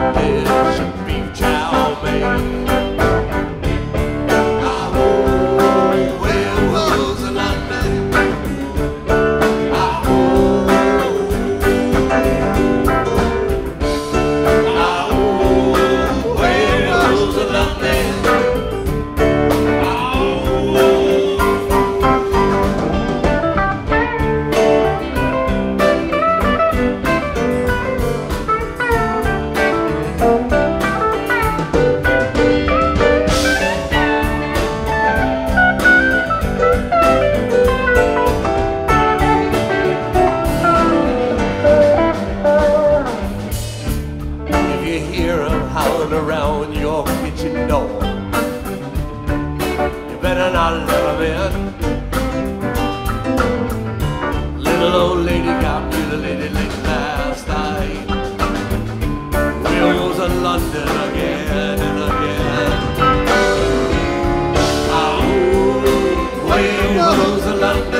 Of beef chow mein. Wheels of London.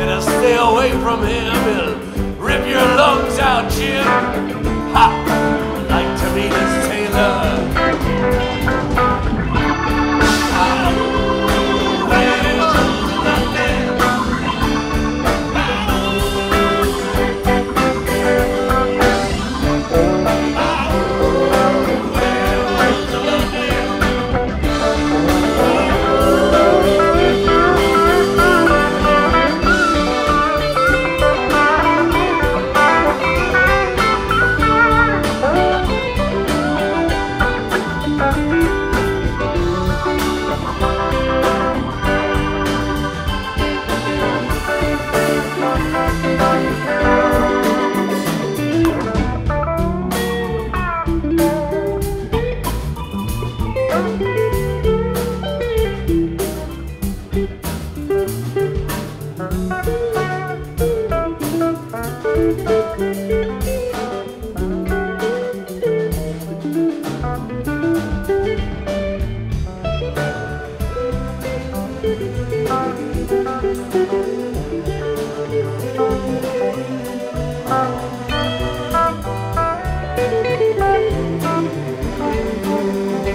Better stay away from him, he'll rip your lungs out, Jim.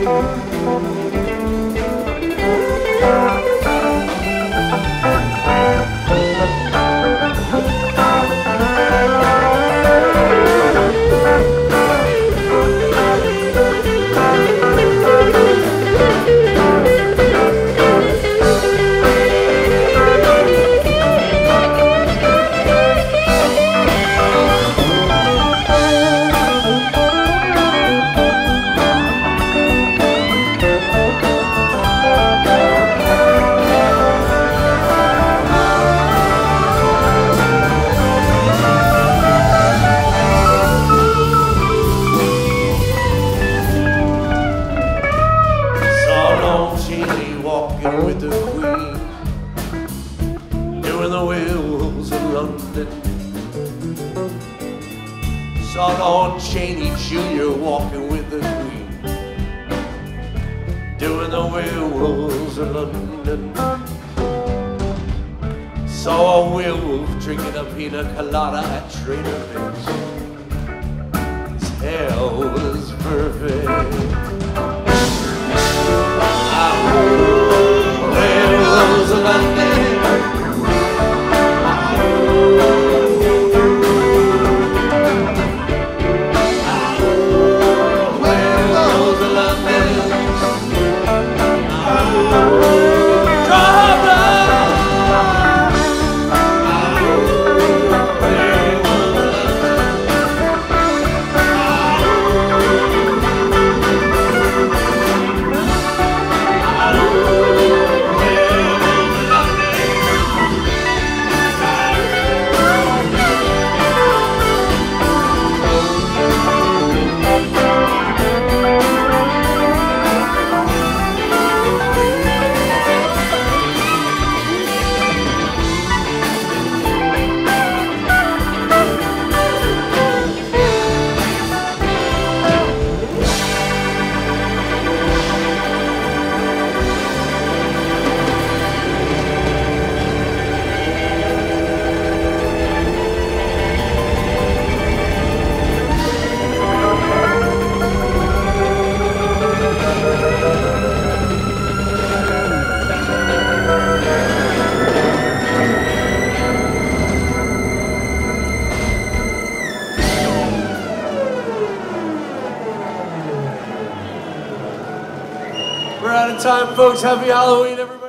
Saw when the wheels of London saw Lord Cheney Jr. walking with the Queen, doing the werewolves of London. Saw a werewolf drinking a pina colada at Trader Vic's. His hair was perfect. Time, folks. Happy Halloween, everybody.